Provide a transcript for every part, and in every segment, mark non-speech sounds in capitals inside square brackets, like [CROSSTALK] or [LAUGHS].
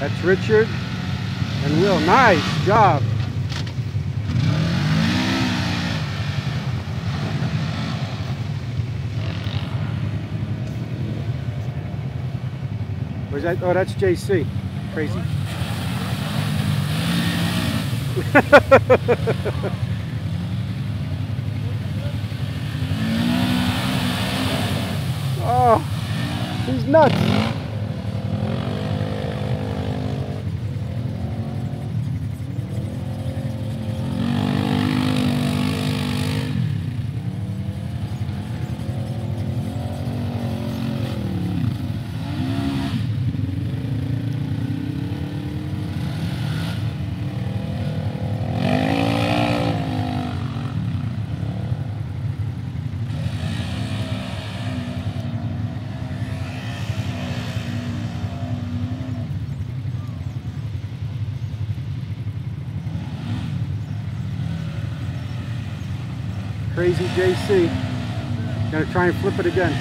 That's Richard and Will. Nice job. Where's that? Oh, that's JC. Crazy. [LAUGHS] oh, he's nuts. Crazy JC. Gonna try and flip it again.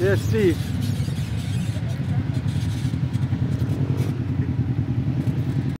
Yeah, Steve.